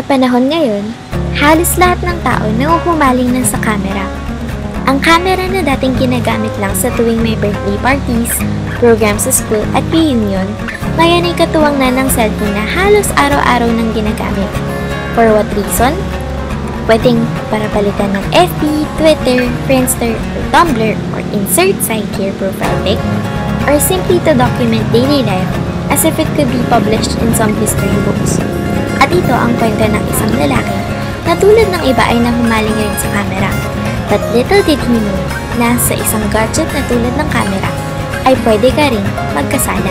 Sa panahon ngayon, halos lahat ng tao nauhumaling na sa camera. Ang camera na dating ginagamit lang sa tuwing may birthday parties, program sa school at reunion, ngayon ay katuwang na ng cellphone na halos araw-araw nang ginagamit. For what reason? Pwedeng para palitan ng FB, Twitter, Friendster, or Tumblr, or insert side here profile pic, or simply to document daily life as if it could be published in some history books. At ito ang kwento ng isang lalaki na tulad ng iba ay nahumaling rin sa camera. But little did he know na sa isang gadget na tulad ng camera ay pwede ka rin magkasala.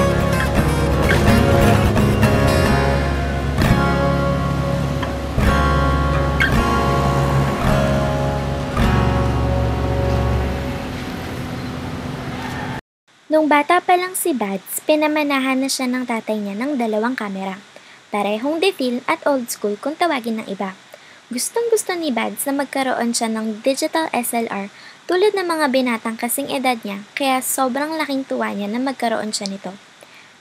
Nung bata pa lang si Bads, pinamanahan na siya ng tatay niya ng dalawang kamera. Parehong defil at old school kung tawagin ng iba. Gustong gusto ni Bads na magkaroon siya ng digital SLR tulad ng mga binatang kasing edad niya kaya sobrang laking tuwa niya na magkaroon siya nito.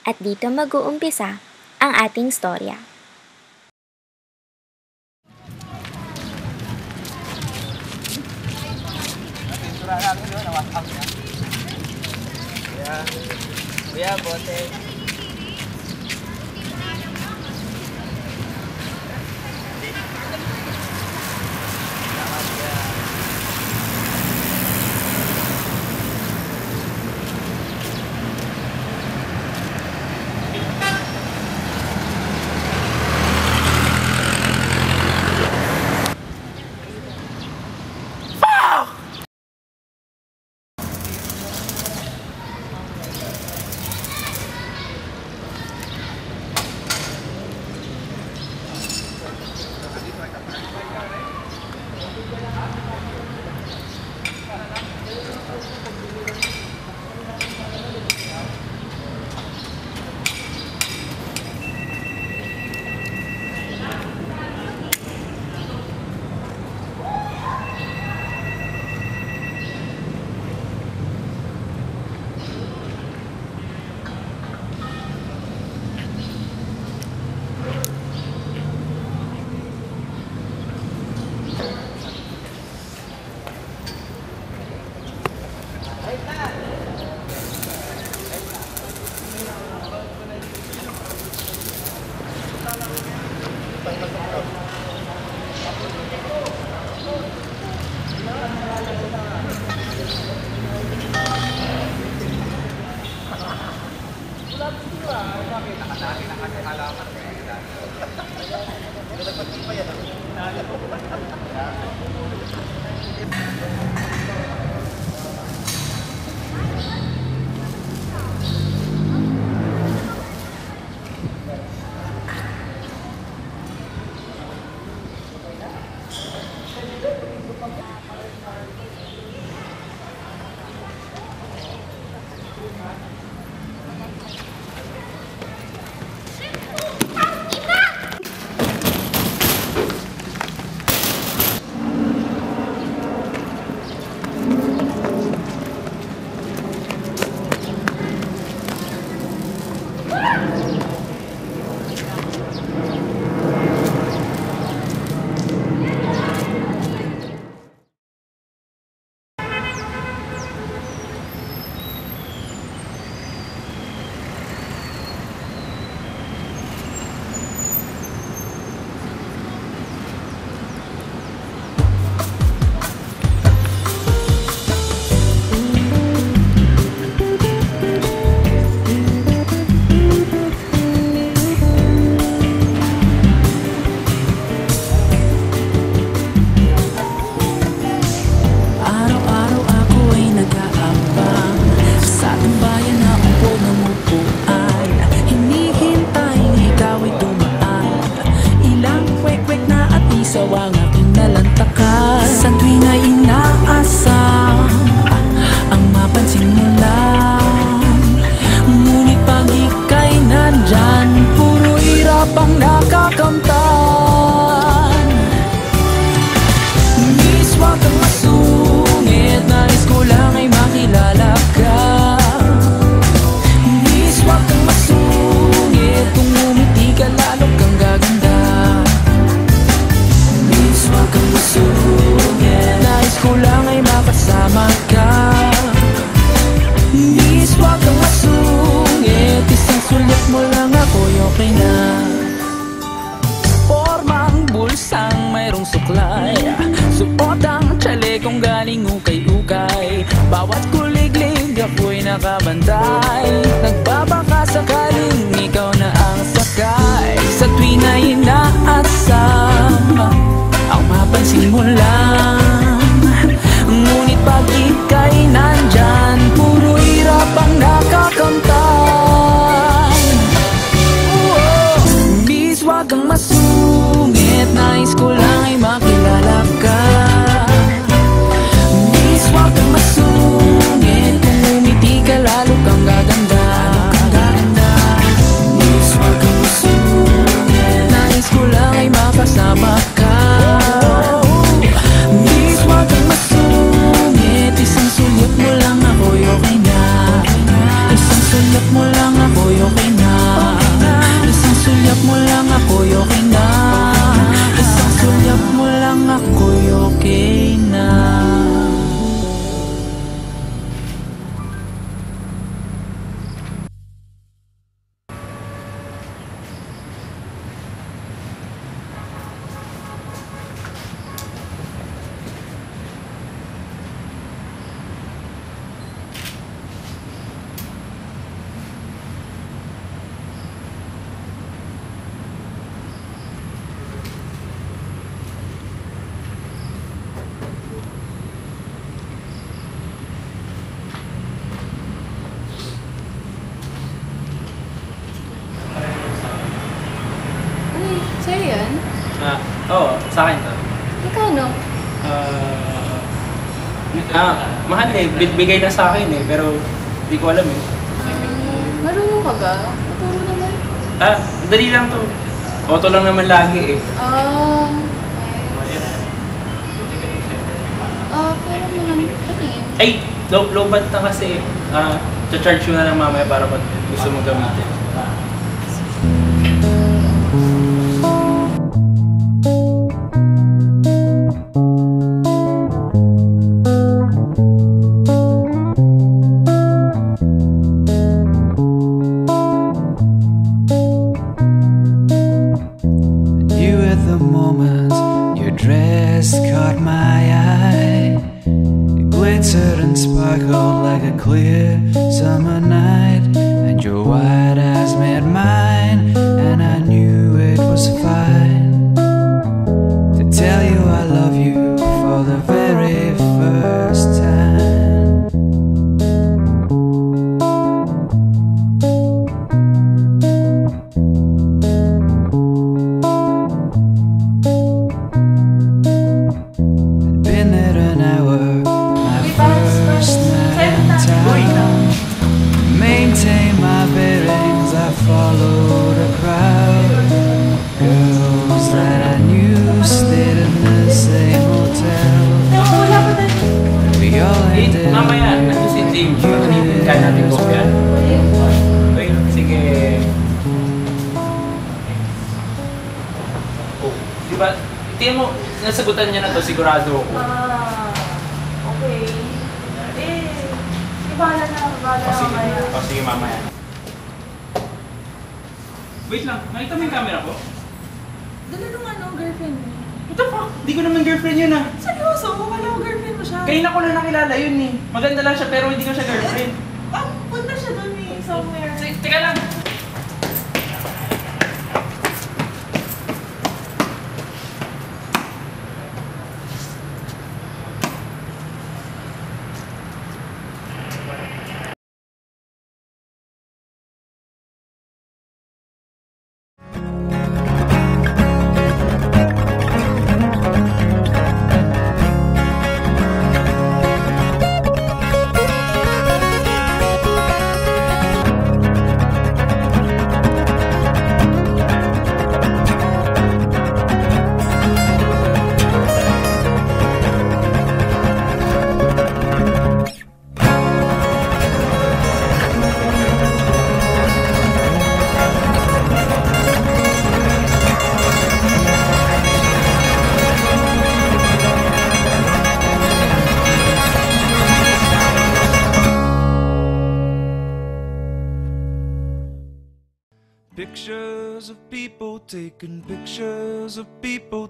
At dito mag-uumpisa ang ating storya. Kuya, bote. yeah. Suklay. Suot ang tsalekong galing ukay-ukay Bawat kuliglig ako'y nakabantay. Nagbabaka sakaling ikaw na ang sakay. Sa tuwing na inaasam Ang mapansin mo lang eh. Bi- Bigay na sa akin eh. Pero, di ko alam eh. Marunong ka ba? Maturo naman. Ah, dali lang to. Auto lang naman lagi eh. Ah, ah, pero naman, patingin. Ay, low, low bat na kasi. Ah, charge ko na lang mamaya para pag gusto mo gamitin. Eyes met mine, and I knew it was fine Oh, di ba? Tingnan mo, nasagutan niya na to, sigurado ako. Ah, okay. Eh, di bahala na, bahala O na mamaya. o sige mamaya. Wait lang, nakita mo yung camera ko? Dala nung ano, girlfriend mo. What the fuck? Di ko naman girlfriend yun ah. Seryoso, wala ko girlfriend mo siya. Kaya na ko na nakilala yun eh. Maganda lang siya pero hindi ko siya girlfriend. Ah, punta siya dun eh, somewhere. Teka lang.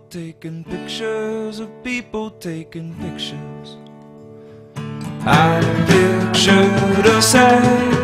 taking pictures of people taking pictures. I pictured a sad